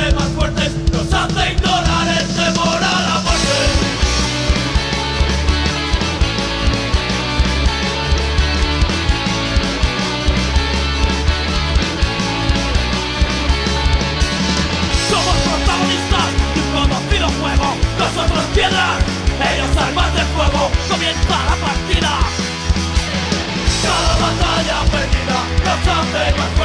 más fuertes, nos hace ignorar el temor a la muerte. Somos protagonistas de un conocido juego, nosotros piedras, ellos armas de fuego, comienza la partida. Cada batalla perdida nos hace más fuertes.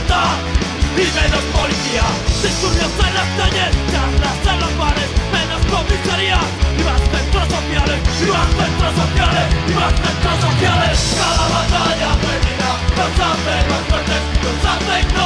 violenta y menos policía Disturbios en las calles, charlas en los bares Menos comisaría y más centros sociales Y más centros sociales, y más centros sociales Cada batalla perdida Los hace más fuertes, Los hace